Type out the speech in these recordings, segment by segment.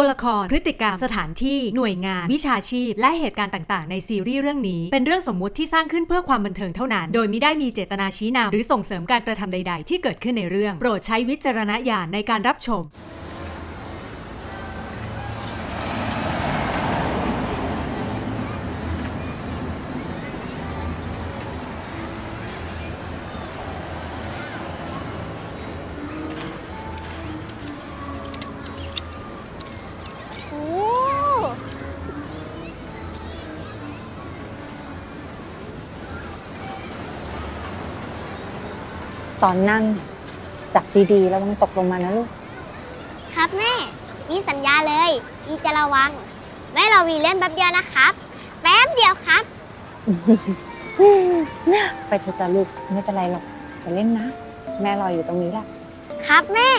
ตัวละครพฤติกรรมสถานที่หน่วยงาน วิชาชีพ และเหตุการณ์ต่างๆ ในซีรีส์เรื่องนี้ เป็นเรื่องสมมุติที่สร้างขึ้นเพื่อความบันเทิงเท่านั้น โดยไม่ได้มีเจตนาชี้นำหรือส่งเสริมการกระทำใด ๆ ที่เกิดขึ้นในเรื่อง โปรดใช้วิจารณญาณในการรับชม ตอนนั่งจับดีๆแล้วมันตกลงมานะลูก ครับแม่ มีสัญญาเลยวีจะระวัง แม่เราวีเล่นแป๊บเดียวนะครับ แป๊บเดียวครับ ไปเถอะจ้าลูกไม่เป็นไรหรอกไปเล่นนะ แม่รออยู่ตรงนี้แหละ ครับแม่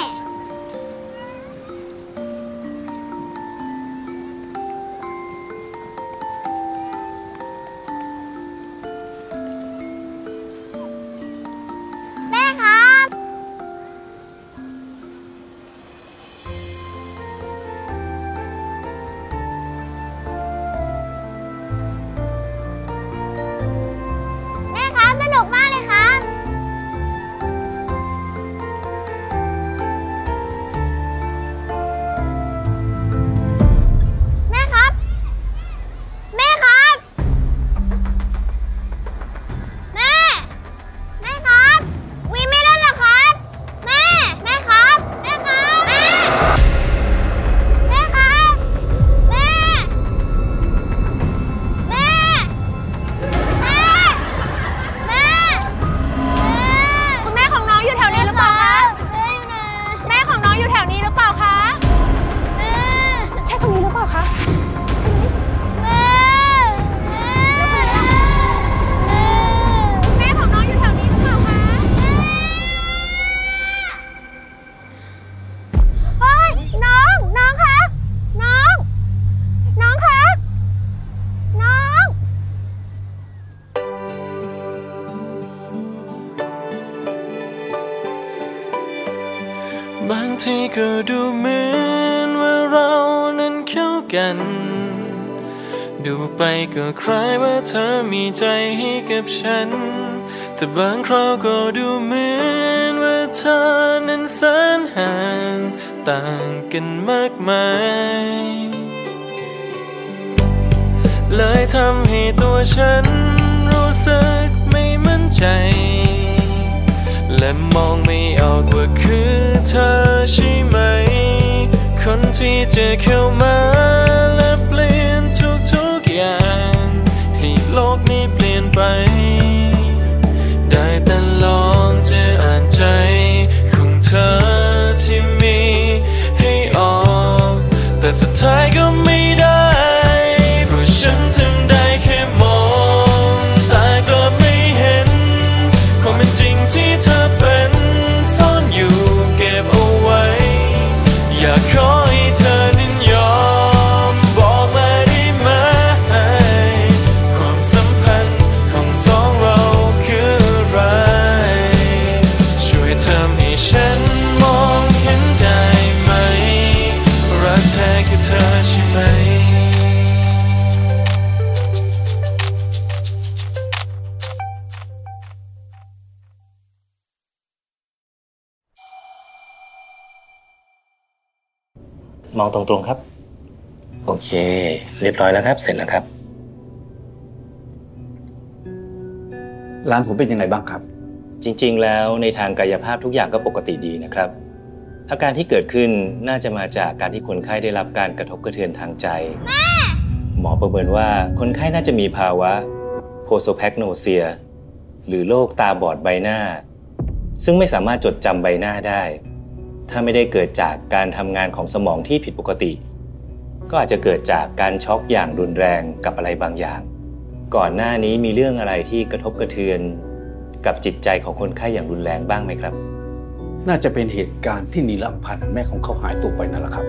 เรานั้นเข้ากัน ดูไปก็คล้ายว่าเธอมีใจให้กับฉัน แต่บางคราวก็ดูเหมือนว่าเธอนั้นแสนห่างต่างกันมากมายเลยทำให้ตัวฉันรู้สึกไม่มั่นใจ และมองไม่ออกว่าคือเธอใช่ไหม จะเข้ามาและเปลี่ยนทุกๆอย่างให้โลกนี้เปลี่ยนไป ได้แต่ลองจะอ่านใจของเธอที่มีให้ออก แต่สุดท้ายก็ไม่ มองตรงๆครับ โอเค เรียบร้อยแล้วครับ เสร็จแล้วครับ ร้านผมเป็นยังไงบ้างครับ จริง ๆ แล้วในทางกายภาพทุกอย่างก็ปกติดีนะครับ อาการที่เกิดขึ้นน่าจะมาจากการที่คนไข้ได้รับการกระทบกระเทือนทางใจ หมอประเมินว่าคนไข้น่าจะมีภาวะโพโซแพคโนเซีย หรือโรคตาบอดใบหน้า ซึ่งไม่สามารถจดจำใบหน้าได้ ถ้าไม่ได้เกิดจากการทำงานของสมองที่ผิดปกติ ก็อาจจะเกิดจากการช็อกอย่างรุนแรงกับอะไรบางอย่าง ก่อนหน้านี้มีเรื่องอะไรที่กระทบกระเทือน กับจิตใจของคนไข้อย่างรุนแรงบ้างไหมครับ น่าจะเป็นเหตุการณ์ที่นีลพันธ์แม่ของเขาหายตัวไปนั่นแหละครับ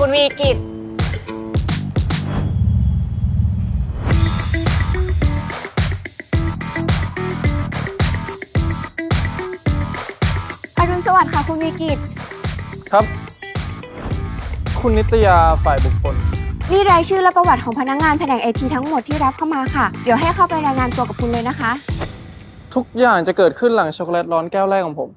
คุณวีกิตอรุณสวัสดิ์ค่ะคุณวีกิตครับ คุณนิตยาฝ่ายบุคคล นี่รายชื่อและประวัติของพนักงงานแผนกไอทีทั้งหมดที่รับเข้ามาค่ะ เดี๋ยวให้เข้าไปรายงานตัวกับคุณเลยนะคะ ทุกอย่างจะเกิดขึ้นหลังช็อกโกแลตร้อนแก้วแรกของผม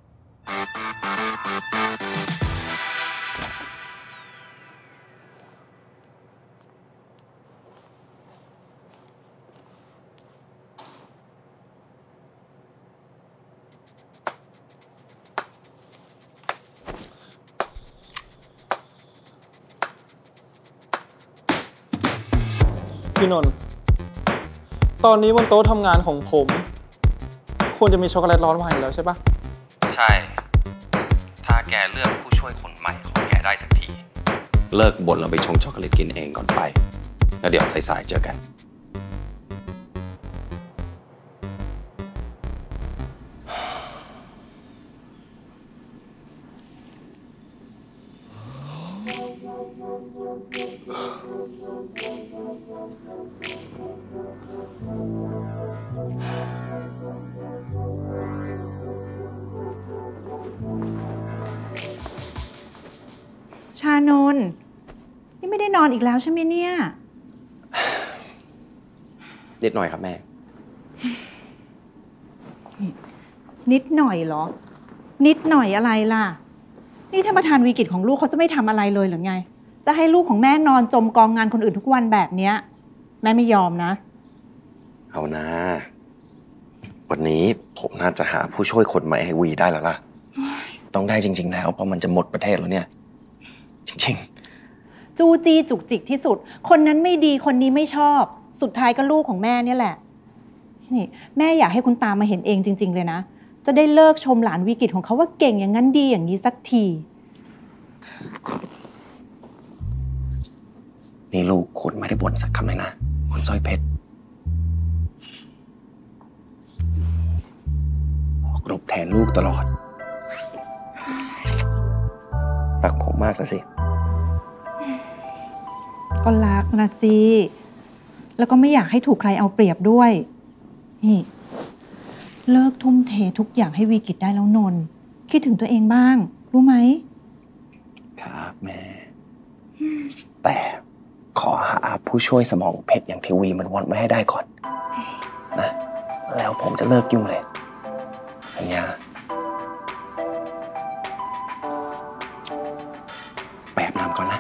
พี่นนท์ตอนนี้บนโต๊ะทำงานของผม ควรจะมีช็อกโกแลตร้อนวางอยู่แล้วใช่ปะใช่ ถ้าแกเลือกผู้ช่วยคนใหม่ของแกได้สักที เลิกบ่นเราไปชงช็อกโกแลตกินเองก่อนไป แล้วเดี๋ยวสายๆเจอกัน ชานนท์นี่ไม่ได้นอนอีกแล้วใช่ไหมเนี่ย นิดหน่อยครับแม่ นิดหน่อยเหรอ นิดหน่อยอะไรล่ะ นี่ท่านประธานวีกิจของลูกเขาจะไม่ทำอะไรเลยหรือไง จะให้ลูกของแม่นอนจมกองงานคนอื่นทุกวันแบบเนี้ย แม่ไม่ยอมนะ เอานะ วันนี้ผมน่าจะหาผู้ช่วยคนใหม่ให้วีได้แล้วล่ะ ต้องได้จริง ๆ แล้วเพราะมันจะหมดประเทศแล้วเนี่ย จริง จูจีจุกจิกที่สุด คนนั้นไม่ดีคนนี้ไม่ชอบ สุดท้ายก็ลูกของแม่เนี่ยแหละ นี่ แม่อยากให้คุณตามมาเห็นเองจริง ๆ เลยนะ จะได้เลิกชมหลานวีกิจของเขาว่าเก่งอย่างนั้นดีอย่างนี้สักทีๆ นี่ลูกคุณไม่ได้บ่นสักคำเลยนะคุณสร้อยเพชรออกรบแทนลูกตลอด รักผมมากแล้วสิ ก็รักนะสิ แล้วก็ไม่อยากให้ถูกใครเอาเปรียบด้วย นี่ เลิกทุ่มเททุกอย่างให้วีกิจได้แล้วนนท์คิดถึงตัวเองบ้าง รู้ไหม ครับแม่ แต่ขอหา ผู้ช่วยสมองเพชรอย่างทีวีมันวอนไว้ให้ได้ก่อนนะแล้วผมจะเลิกยุ่งเลย สัญญา ไปอาบน้ำก่อนนะ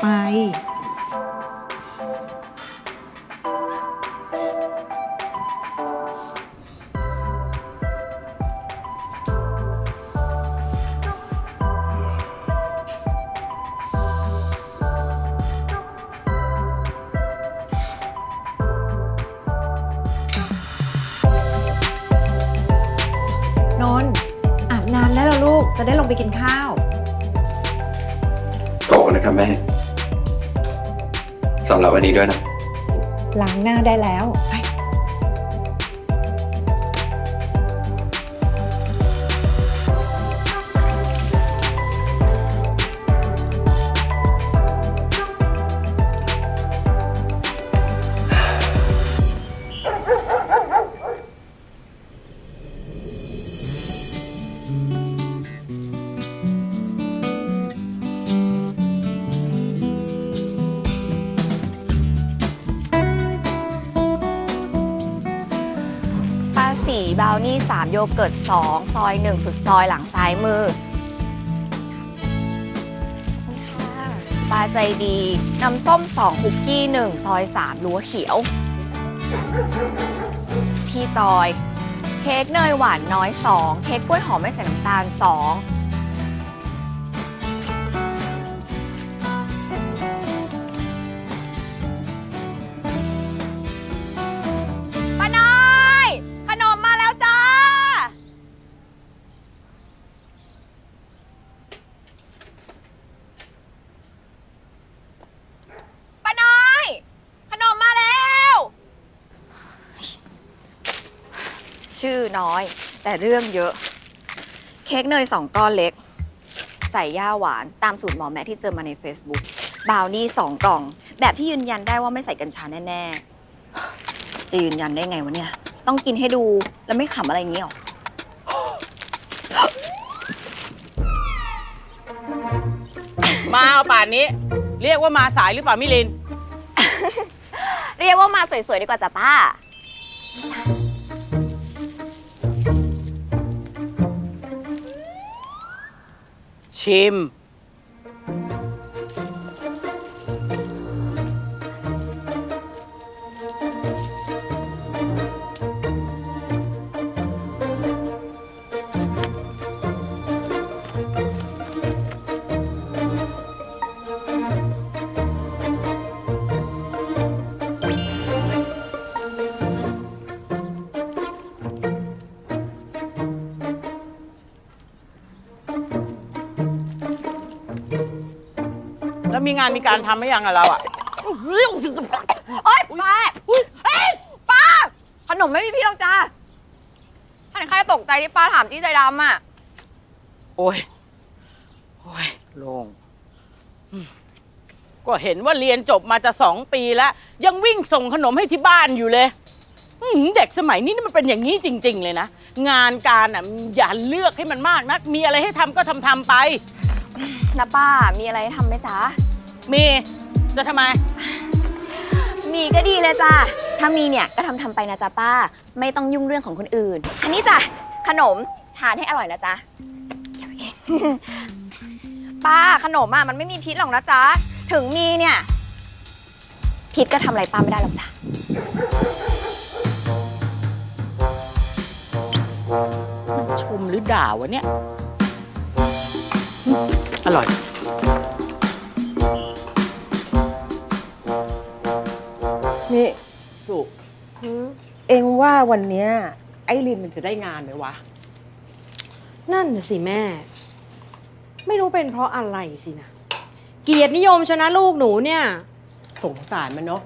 ไป จะได้ลงไปกินข้าวขอบคุณนะครับแม่สำหรับวันนี้ด้วยนะ ล้างหน้าได้แล้ว 3 โยเกิร์ต 2 ซอย 1 สุดซอยหลังซ้ายมือขอบคุณค่ะปลาใจดี น้ำส้ม 2 คุกกี้ 1 ซอย 3 รั้วเขียว พี่จอย เค้กเนยหวานน้อย 2 เค้กกล้วยหอมไม่ใส่น้ำตาล 2 ชื่อน้อย แต่เรื่องเยอะ เค้กเนยสองก้อนเล็ก ใส่ย่าหวานตามสูตรหมอแม่ที่เจอมาใน Facebook บราวนี่สองกล่อง แบบที่ยืนยันได้ว่าไม่ใส่กัญชาแน่ๆ จะยืนยันได้ไงวะเนี่ย ต้องกินให้ดูแล้วไม่ขำอะไรอย่างนี้หรอมาเอาป่านนี้ เรียกว่ามาสายหรือเปล่ามิลิน เรียกว่ามาสวยๆดีกว่าจ้ะป้า ชิ แล้วมีงานมีการทำไหมยังอะเราอะโอ๊ยป้าเฮ้ยป้า ขนมไม่มีพี่หรอกจ้าฉันแค่ตกใจที่ป้าถามจี้ใจดำอะ โอ้ย โอ้ยโลงอืมก็เห็นว่าเรียนจบมาจะสองปีแล้ว ยังวิ่งส่งขนมให้ที่บ้านอยู่เลยอืมเด็กสมัยนี้นี่มันเป็นอย่างนี้จริง ๆ เลยนะ งานการอะอย่าเลือกให้มันมากนะมีอะไรให้ทำก็ทำทำไป นะป้ามีอะไรให้ทำไหมจ๊ะ มีจะทำไม มีก็ดีเลยจ้าถ้ามีเนี่ยก็ทำทำไปนะจ๊ะป้า ไม่ต้องยุ่งเรื่องของคนอื่น อันนี้จ้ะขนมทานให้อร่อยนะจ๊ะป้าขนมอะมันไม่มีพิษหรอกนะจ๊ะ ถึงมีเนี่ย พิษก็ทำอะไรป้าไม่ได้หรอกจ้ะมันชมหรือด่าวะเนี่ยอืมอร่อย ว่าวันเนี้ยไอ้ลินมันจะได้งานไหมวะ นั่นน่ะสิแม่ ไม่รู้เป็นเพราะอะไรสินะ เกียรตินิยมชนะลูกหนูเนี่ยสงสารมันเนาะ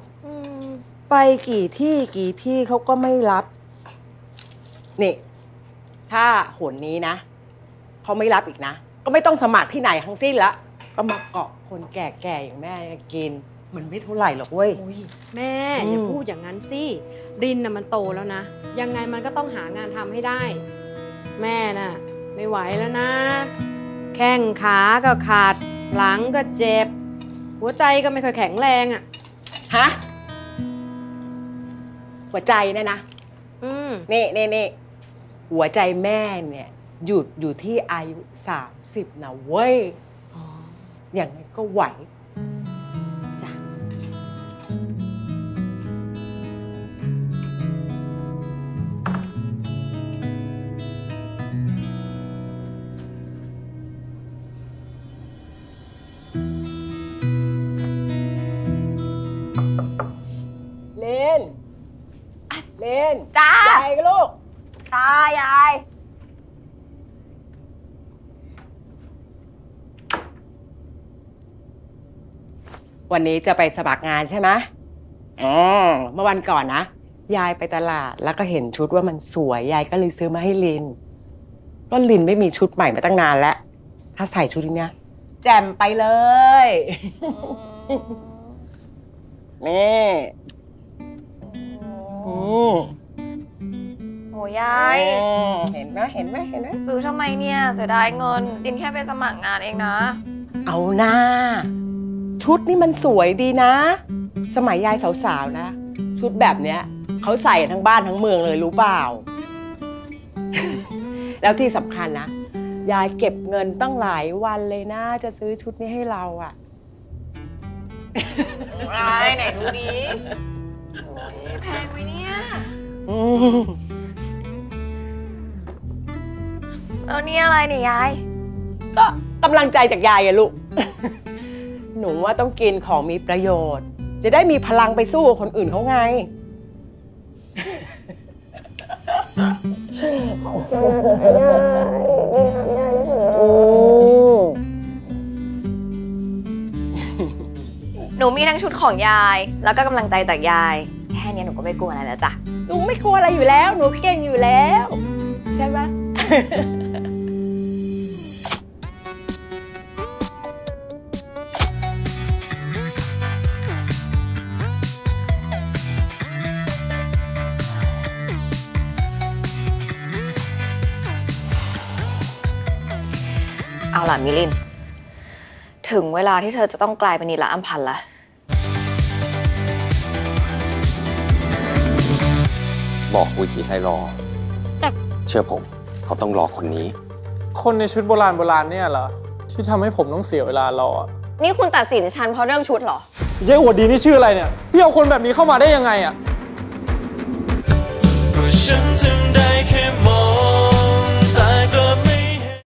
ไปกี่ที่กี่ที่เขาก็ไม่รับ นี่ ถ้าหนนี้นะเขาไม่รับอีกนะ ก็ไม่ต้องสมัครที่ไหนทั้งสิ้นละก็มาเกาะคนแก่ๆอย่างแม่กิน มันไม่เท่าไหร่หรอกเว้ยแม่อืม อย่าพูดอย่างนั้นสิรินน่ะมันโตแล้วนะ ยังไงมันก็ต้องหางานทำให้ได้ แม่น่ะ ไม่ไหวแล้วนะ แข้งขาก็ขาด หลังก็เจ็บ หัวใจก็ไม่ค่อยแข็งแรงอะ ฮะ หัวใจเนี่ยนะ อืมนี่นี่นี่หัวใจแม่เนี่ยหยุดอยู่ที่อายุสามสิบนะเว้ย อย่างนี้ก็ไหว วันนี้จะไปสมัครงานใช่ไหมอ๋อเมื่อวันก่อนนะ ยายไปตลาดแล้วก็เห็นชุดว่ามันสวย ยายก็เลยซื้อมาให้ลิน ก็ลินไม่มีชุดใหม่มาตั้งนานแล้ว ถ้าใส่ชุดนี้เนี่ยแจ่มไปเลย นี่อืมโอ้ยายอืมเห็นไหมเห็นไหมเห็นไหมซื้อทำไมเนี่ยเสียดายเงินดินแค่ไปสมัครงานเองนะ เอาหน้า ชุดนี่มันสวยดีนะ สมัยยายสาวๆนะ ชุดแบบเนี้ยเขาใส่ทั้งบ้านทั้งเมืองเลยรู้เปล่า แล้วที่สำคัญนะ ยายเก็บเงินตั้งหลายวันเลยนะ จะซื้อชุดนี้ให้เราอะยายไหนดูดิแพงไหมเนี่ยอืมแล้วนี่อะไรเนี่ยยาย ก็กำลังใจจากยายอะลูก หนูว่าต้องกินของมีประโยชน์ จะได้มีพลังไปสู้กับคนอื่นเขาไง หนูมีทั้งชุดของยาย แล้วก็กำลังใจจากยาย แค่เนี้ยหนูก็ไม่กลัวอะไรแล้วจ้ะ หนูไม่กลัวอะไรอยู่แล้ว หนูเก่งอยู่แล้ว ใช่ไห ล่ะมิลิน ถึงเวลาที่เธอจะต้องกลายเป็นนีละอัมพันธ์ละ บอกวิกิให้รอ แต่เชื่อผมเขาต้องรอคนนี้ คนในชุดโบราณโบราณเนี่ยเหรอ ที่ทำให้ผมต้องเสียเวลารออะนี่คุณตัดสินฉันเพราะเรื่องชุดเหรอ เย้อวดดีนี่ชื่ออะไรเนี่ย พี่เอาคนแบบนี้เข้ามาได้ยังไงอะเพราะฉันทำได้แค่